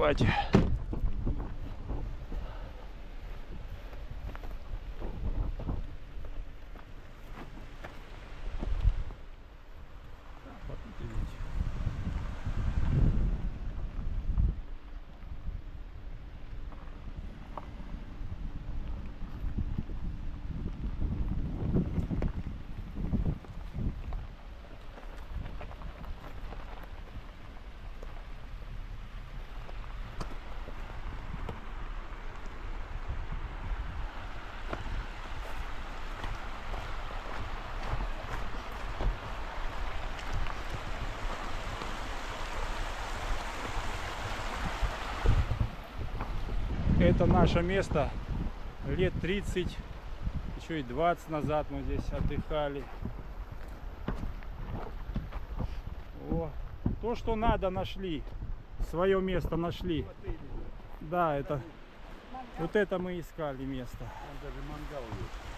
давайте. Это наше место. Лет 30, еще и 20 назад мы здесь отдыхали. О, то, что надо, нашли. Свое место нашли. Да, это вот это мы искали место. Там даже мангал есть.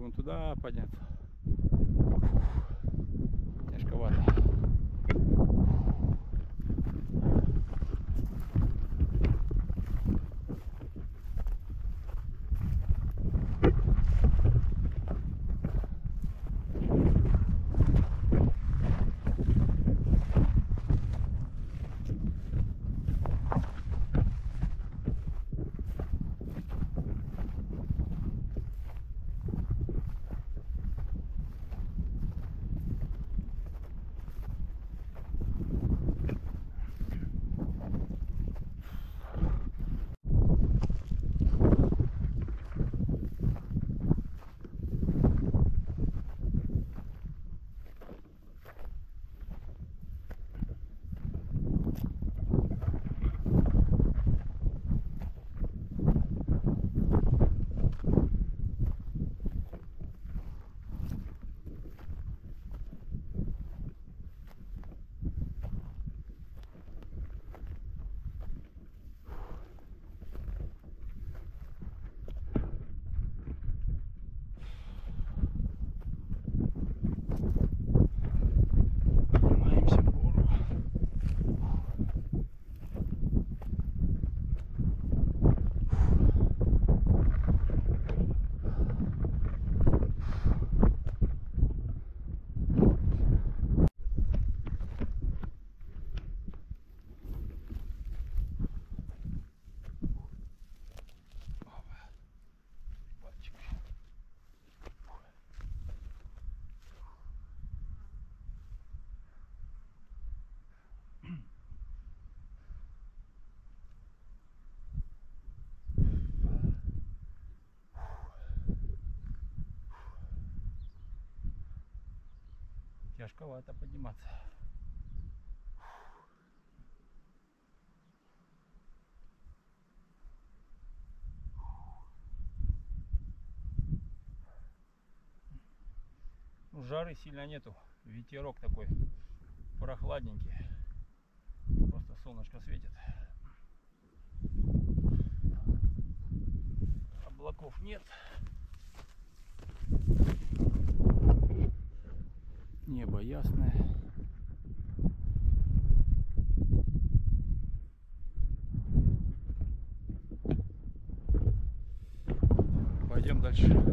pergunto, dá, padinha, Тяжковато подниматься. Ну, жары сильно нету. Ветерок такой прохладненький. Просто солнышко светит. Облаков нет. Небо ясное. Пойдем дальше.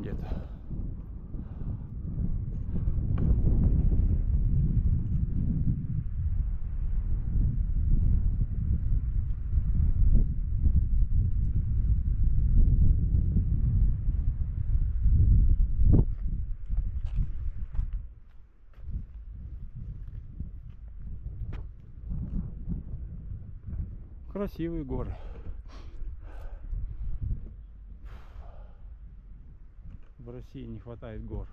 Там где-то. Красивые горы. В России не хватает гор.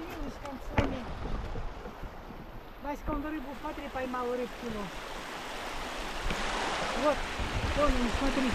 удалилась концами. Васька, он рыбу, смотри, поймал рыбку. Вот, вон он, смотри.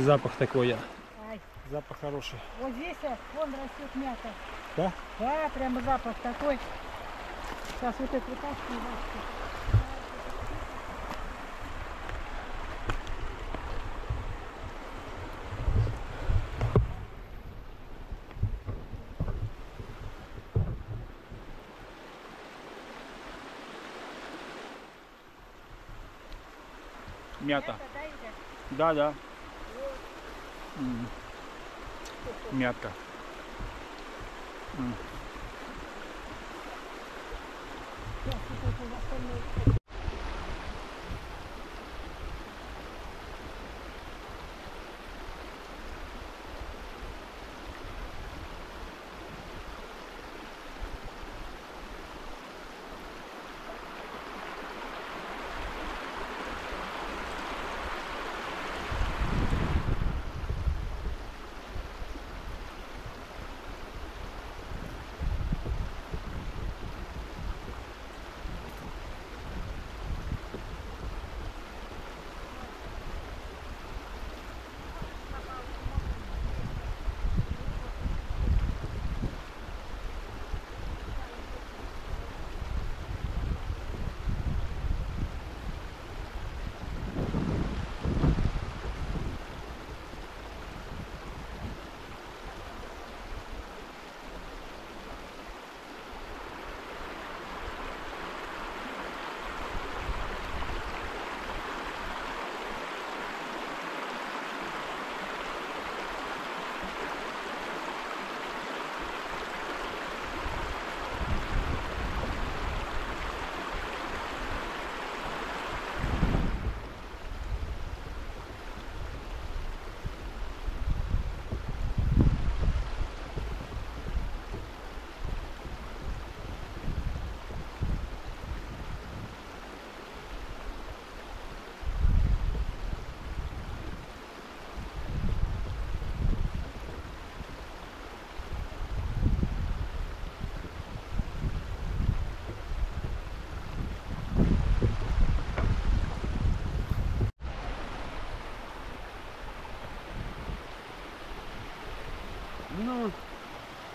И запах такой, я. Ай, Запах хороший. вот здесь, вон растет мята. Да? Да, прямо запах такой. Сейчас вот это вытаскиваю. Мята. Это, да, Игорь? Да, да. М. Мятка. М.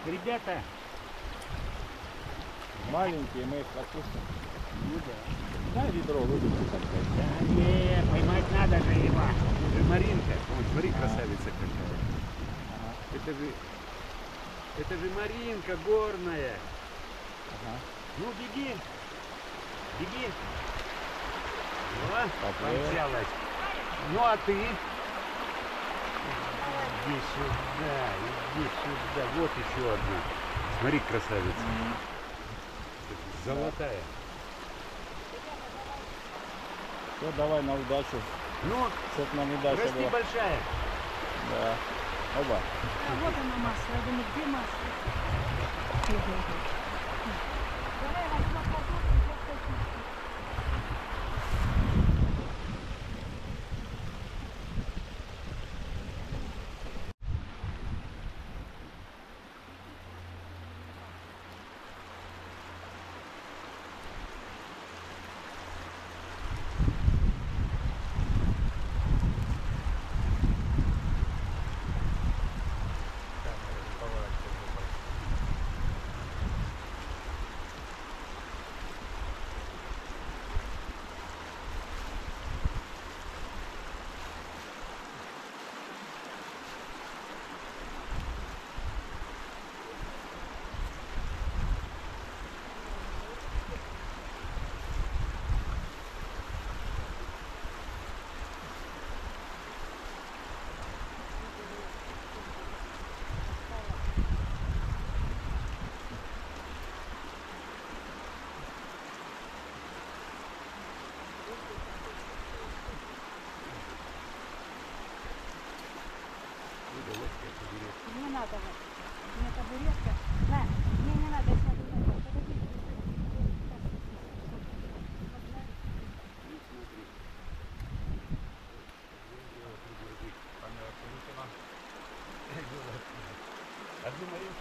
ребята, Маленькие, мы их отпустим. ну да. Дай ведро выберем. Да не, поймать надо же его. Это же Маринка. Ой, смотри, красавица какая. Это же, это же Маринка горная. Ага. Ну, беги. Беги. Помчалась. Ну, а ты? Иди сюда, иди сюда. Вот еще одна. Смотри, красавица. Золотая. Все, давай на удачу. Ну, Чтоб нам удача расти была. большая. Да. Оба. А вот она масса. Я думаю, где масса?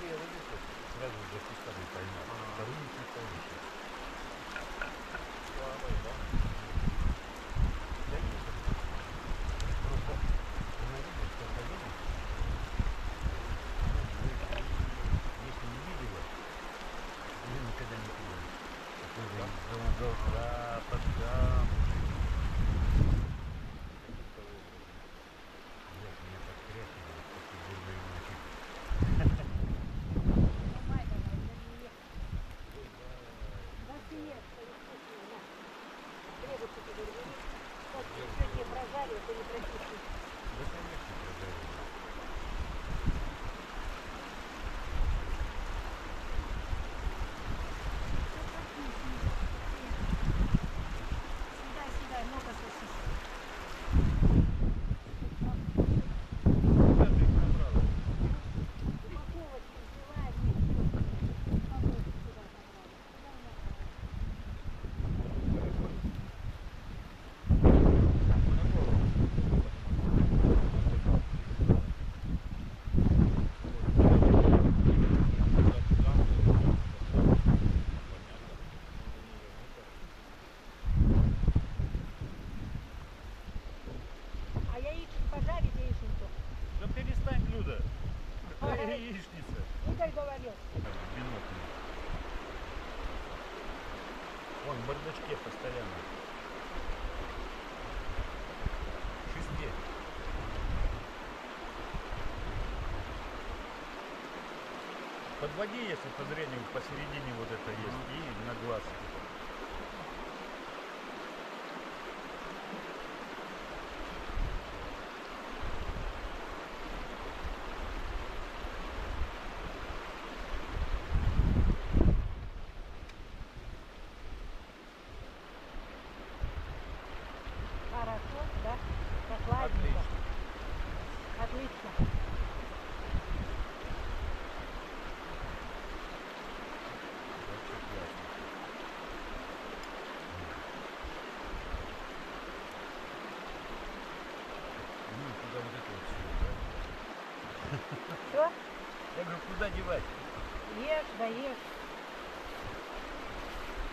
первые родители сразу же поймал, вторые чуть повыше. в бардачке постоянно. В чисте. Под воде, если по зрению, посередине вот это есть, и на глаз. плевать. Ешь, да ешь.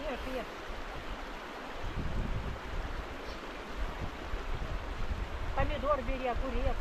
Ешь, ешь. Помидор бери, огурец.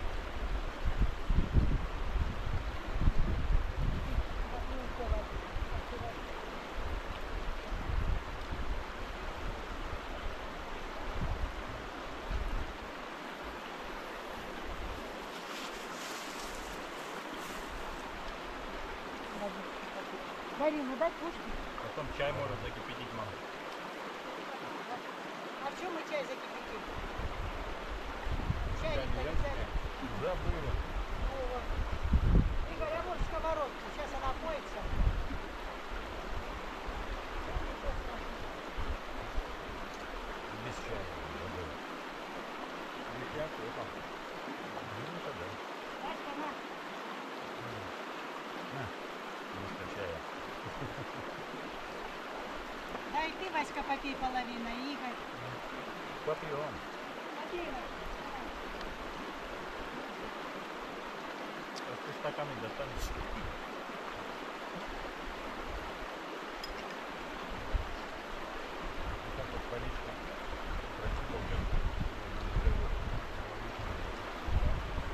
Васька, попей половину, Игорь. Попьем. Попей, Ты стаканы достанешь.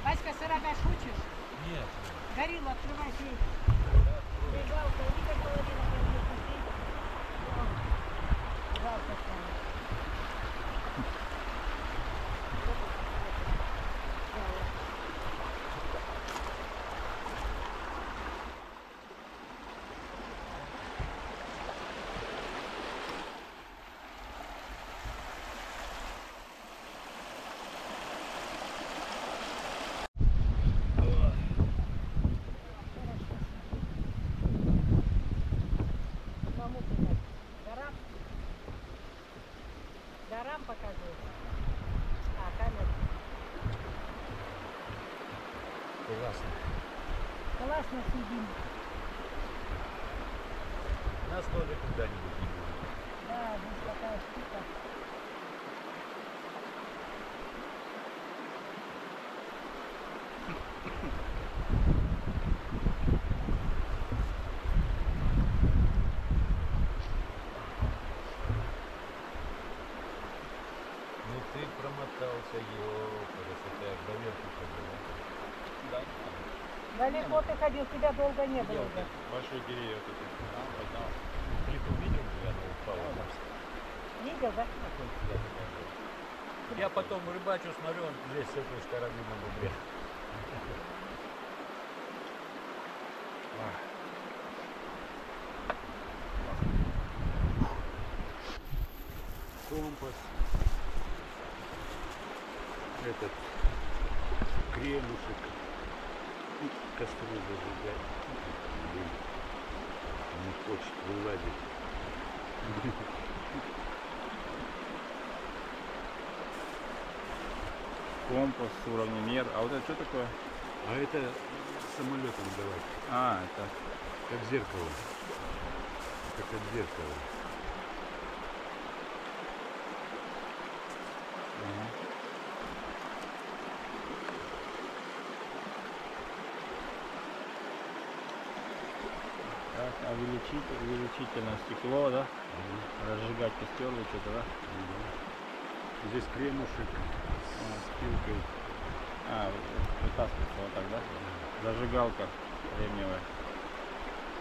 Васька, сыра хочешь? Нет. Горилла, открывай дверь. сейчас нас едим. Далеко ты ходил, тебя долго не было. Большие деревья вот эти. Клипы видел, я ну, упал. Видел, да? Я потом рыбачу, смотрю, он здесь с этой стороны на бубре. Это самолетом давать. А, это Как зеркало. Как от зеркала. Так, а увеличитель, увеличительное стекло, да? Разжигать костер или что-то, да? Мгм. Здесь кремушек с пилкой. А, вытаскивается вот так, да? Зажигалка кремниевая.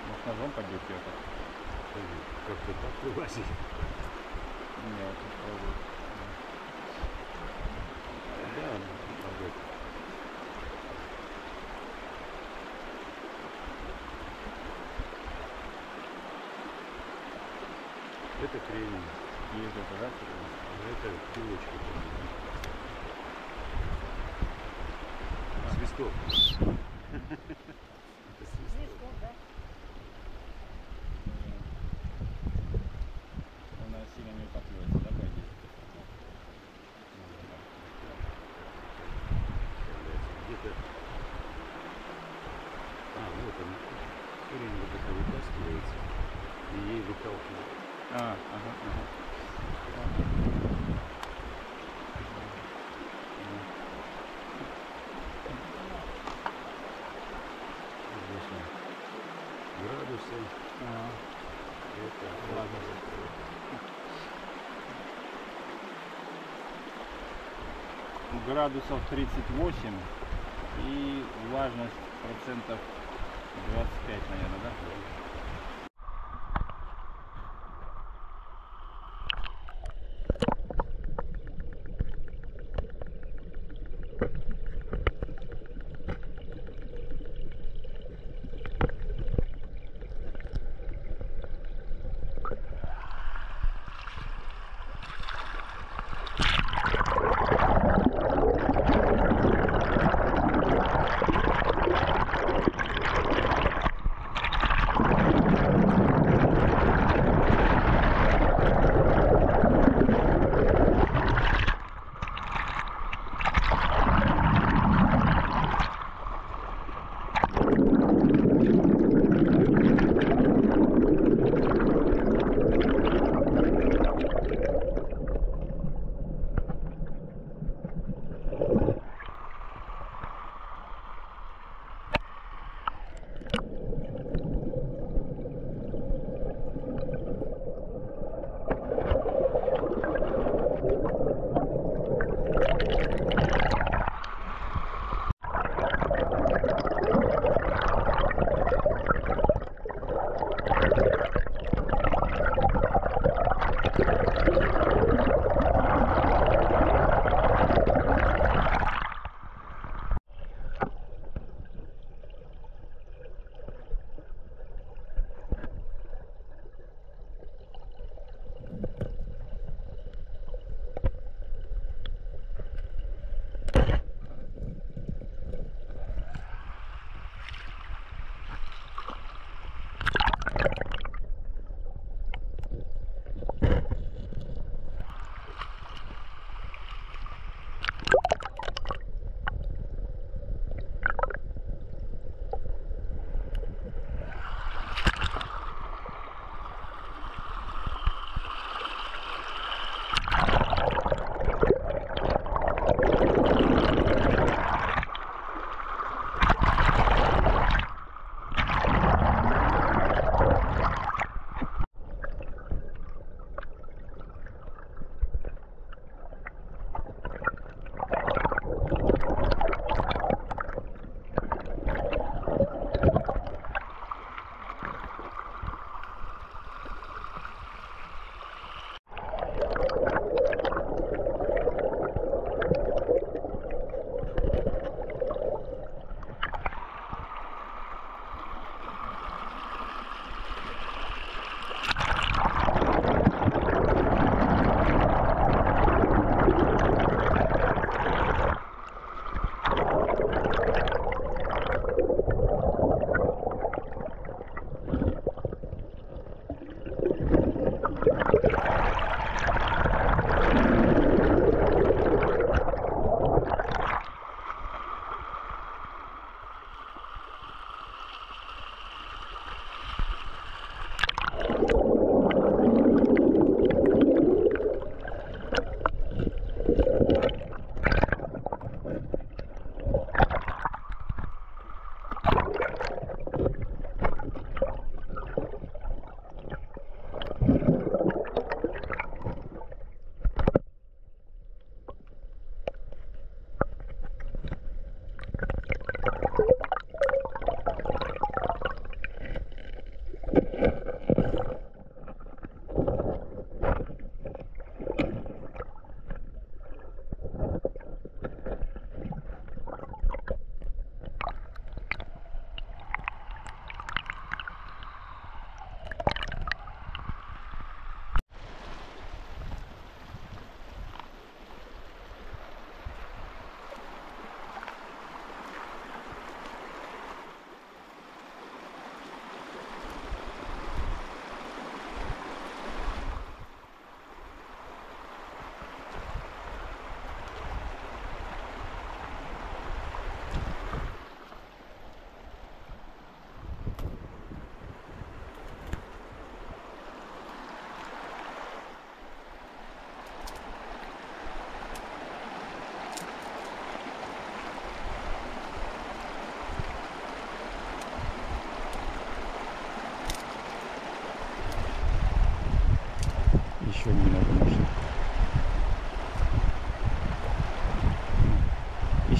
Может ножом поддеть ее так? Скажи, Как-то так вылазить. Не, вот тут пробует. Да, ага. Это кремень, Есть это, да? это пилочка. cool. Градусов 38 и влажность процентов 25, наверное, да?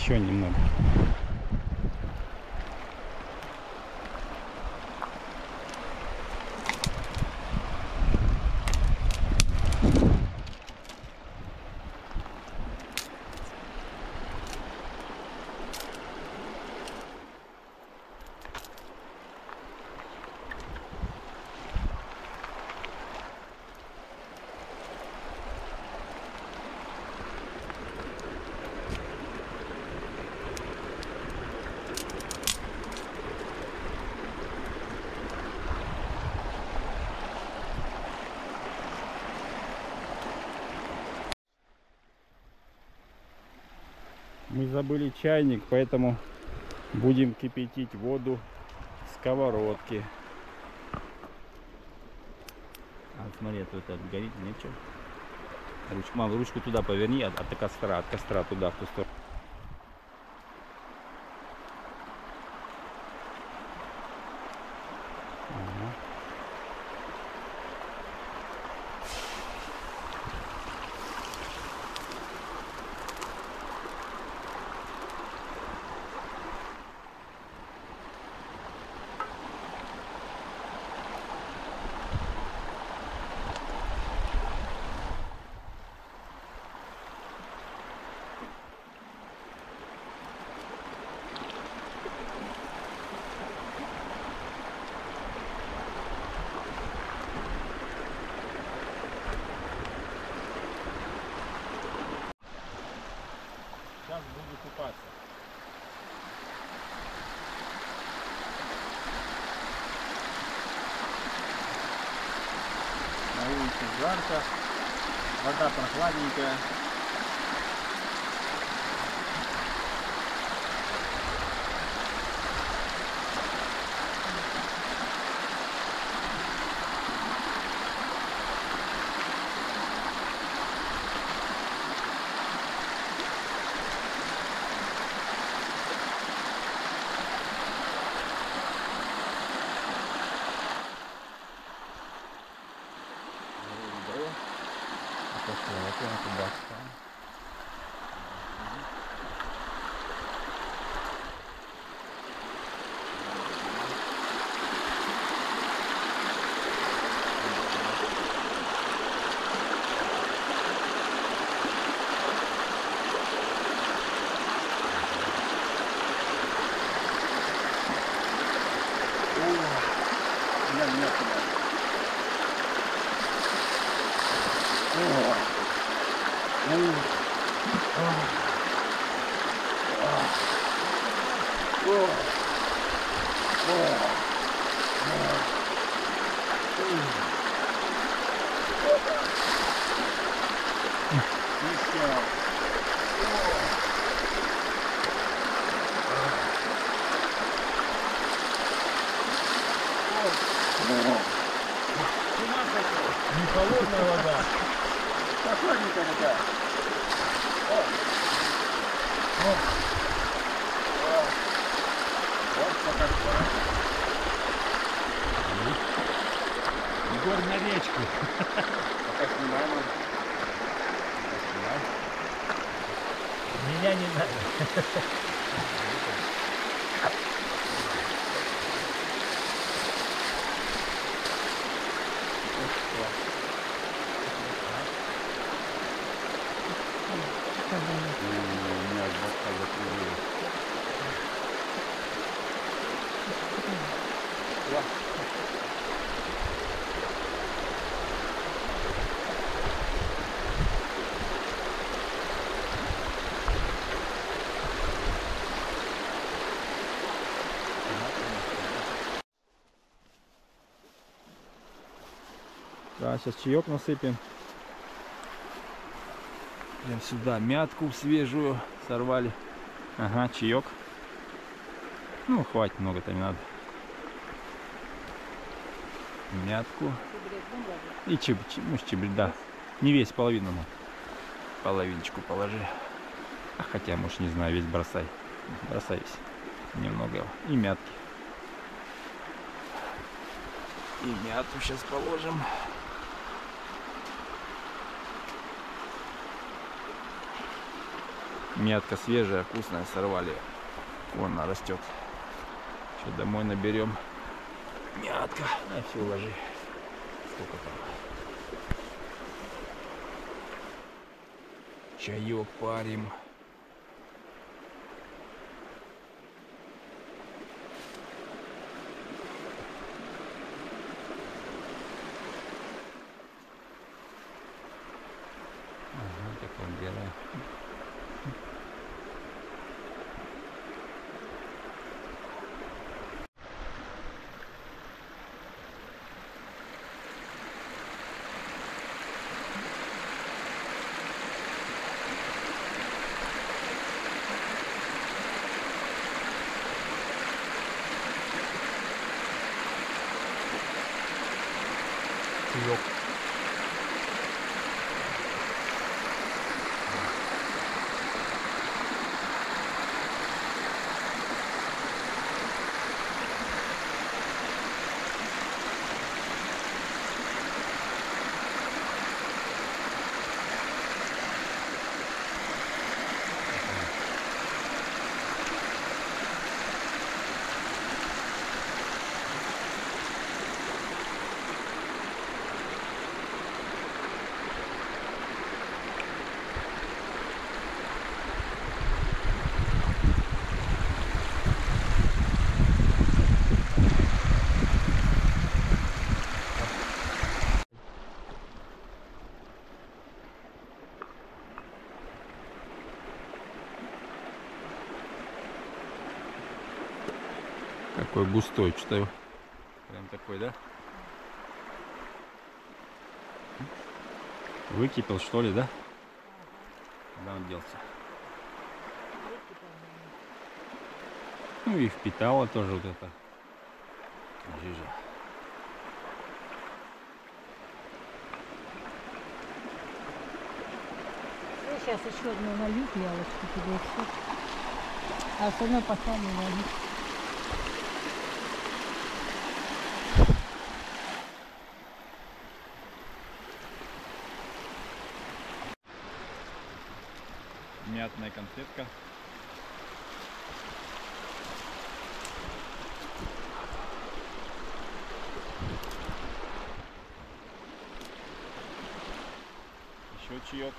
Еще немного. Забыли чайник, поэтому будем кипятить воду в сковородке. А смотри, а это горит, ничего. Ручку, мам, ручку туда поверни, от, от костра, от костра туда, в ту сторону. Да, сейчас чаек насыпем. Прям сюда мятку свежую сорвали. Ага, чаек. Ну, хватит, много-то не надо. Мятку. И чеб, чеб, ну, да. Не весь, половину. ну. Половиночку положи. А хотя, может, не знаю, весь бросай. Бросай весь. Немного его. И мятки. И мяту сейчас положим. Мятка свежая, вкусная, сорвали. Вон она растет. Сейчас домой наберем. Мятка. На, все уложи. Сколько там? Чаек парим. Ага, такое дело. Чаек. Какой густой, что-то прям такой, да? Выкипел, что ли, да? Куда он делся? Ну и впитала тоже вот это. Жижа. Ну, сейчас еще одну налью пиалочку тебе и все. А остальное поставлю налью. Мятная конфетка. Еще чаек.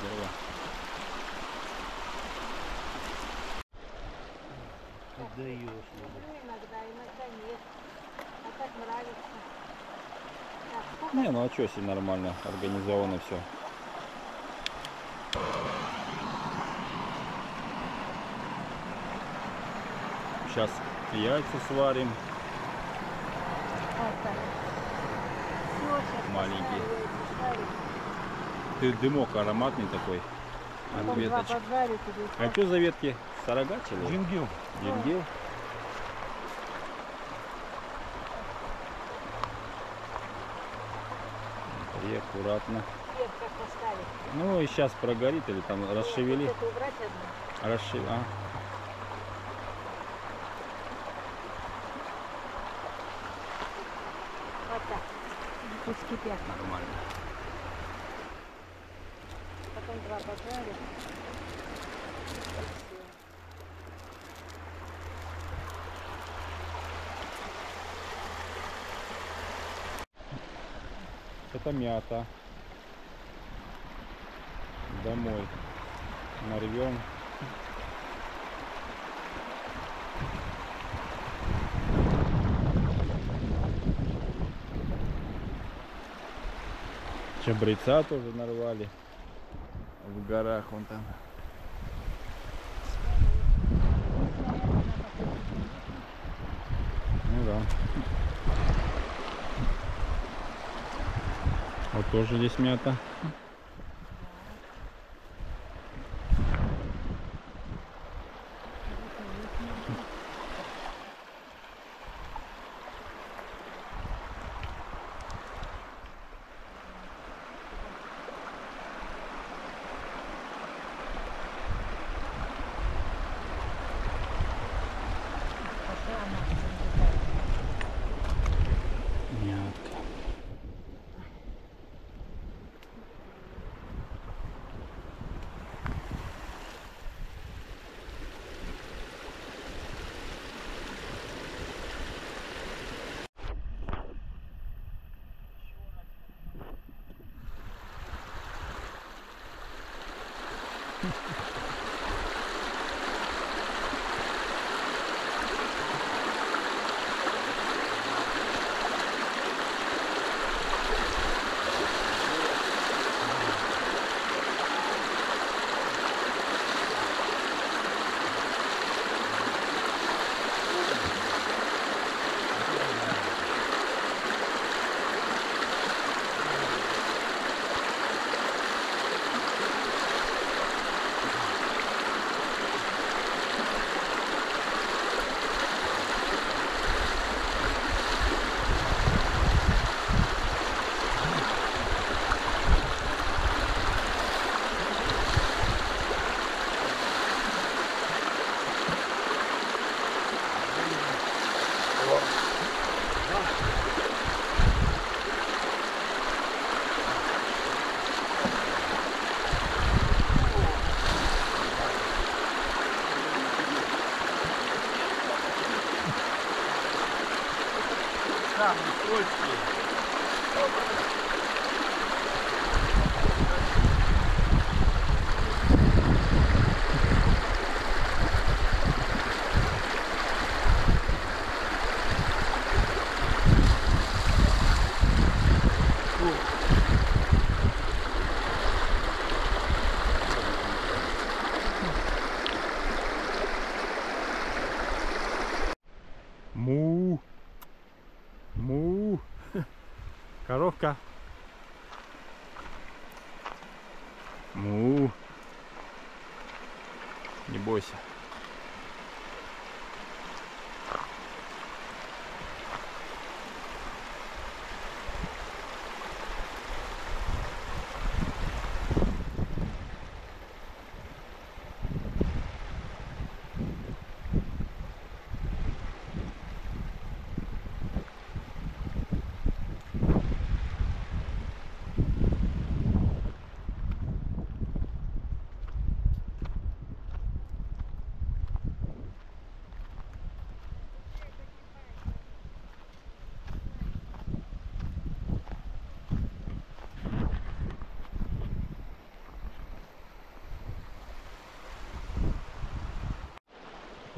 Здорово. Ну, иногда, иногда нет. А так нравится. Так, сколько Не, ну а что, если нормально, организовано все. Сейчас яйца сварим. поставлю. Ты дымок ароматный такой. От веточек. А что за ветки? Сарагачи? или? Джингил. Джингил? И аккуратно. Ну и сейчас прогорит или там расшевели. Вот. А, Вот так. Пусть кипят. нормально. Это мята. Домой. Нарвем. Чабреца тоже нарвали. В горах вон там. Ну да. Вот тоже здесь мята. Коровка. Му. Не бойся.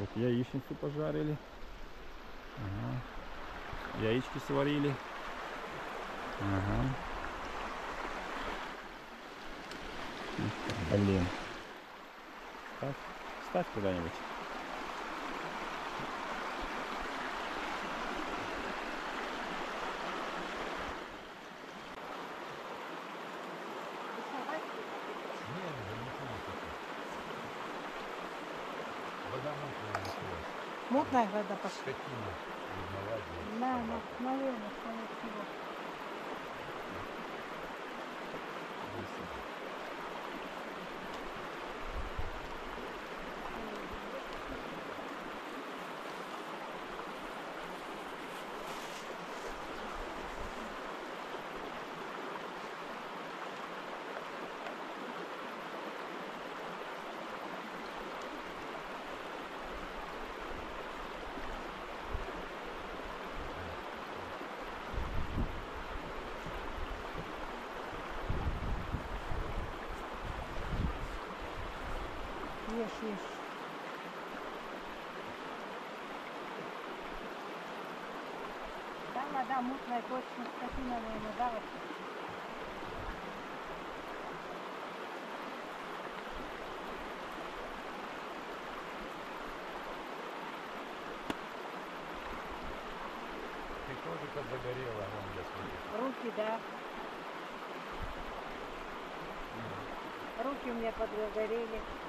Вот яичницу пожарили. Ага. Яички сварили. Ага. Блин. Ставь, ставь куда-нибудь. Мутная вода пошла. Да, да, наверное, скорее всего. ешь, ешь. Там вода мутная, точно, скотиновая вода вообще. Ты тоже-то загорела, вон я смотрю. Руки, да. Руки у меня подгорели.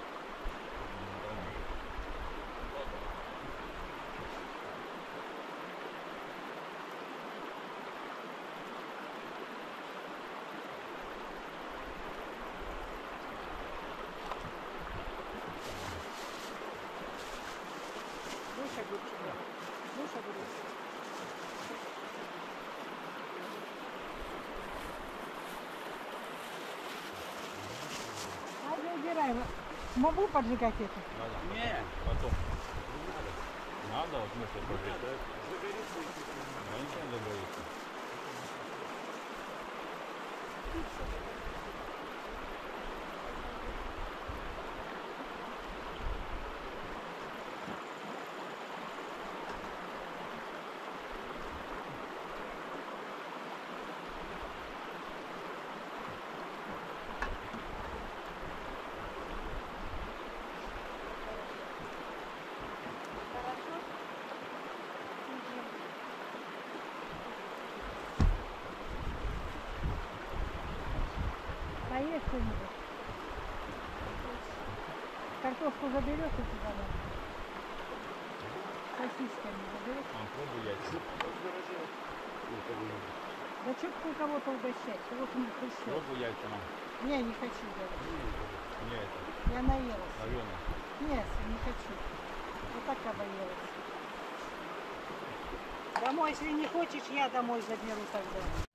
Могу поджигать это? Надо. Не. Потом. Надо, в смысле, пожить? Загорится и ты Да ничего не загорится. Поешь что-нибудь? Картошку заберешь и туда? Сосисками заберешь? Мам, пробуй яйца. Да что ты кого-то угощать? Вот не пришел. Пробуй яйца, мам. Не, не хочу даже. Не это, Я наелась. соленые. Нет, не хочу. Вот так обоелась. Домой, если не хочешь, я домой заберу тогда.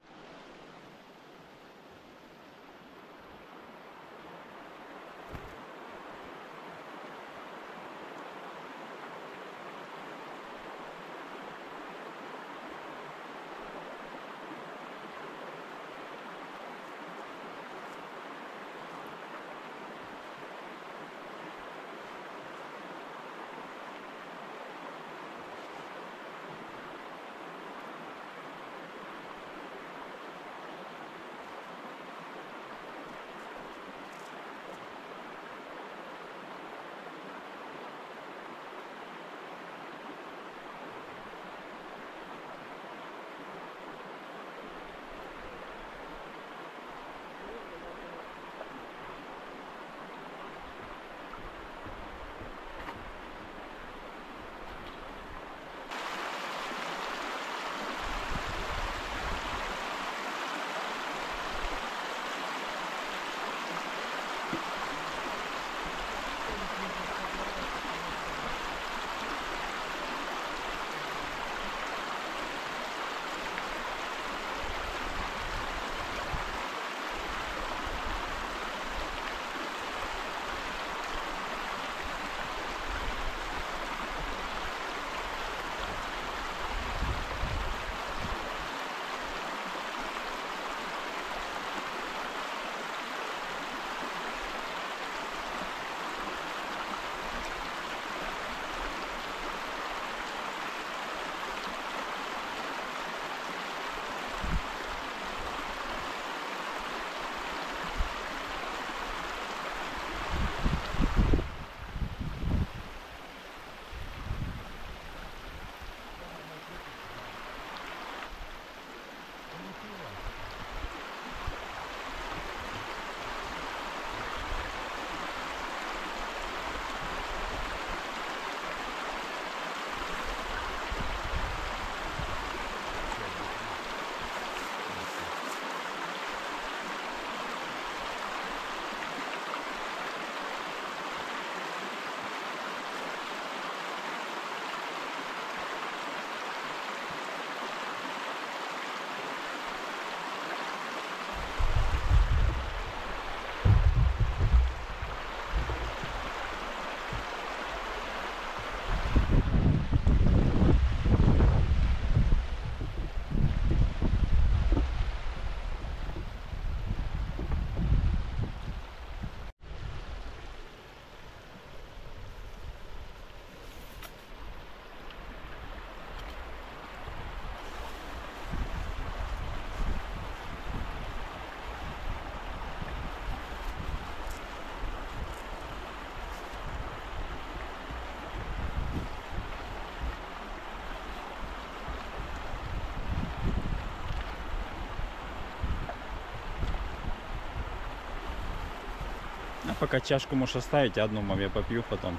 Пока чашку можешь оставить, одну мам я попью потом.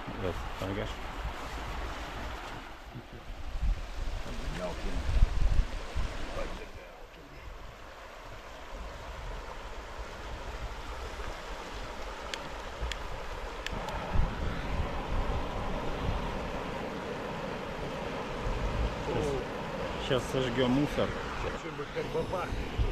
Торгаш. Сейчас сожгем мусор. Чтобы как бы пахнет.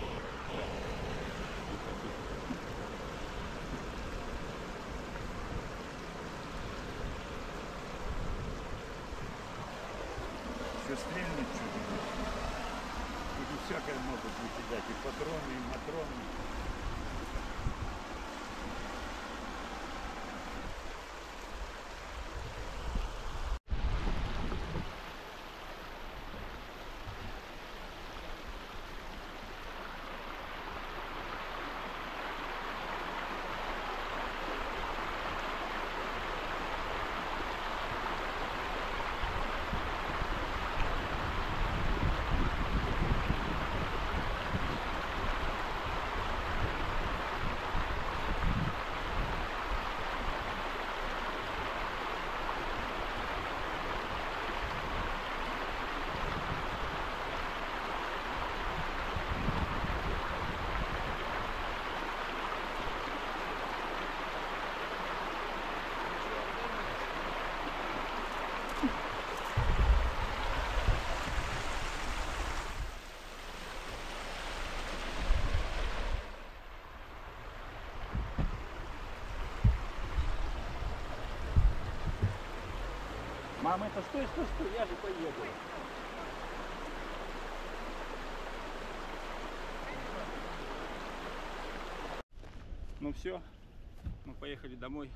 Мама, это стой, стой, стой, я же поеду. Ну все, мы поехали домой.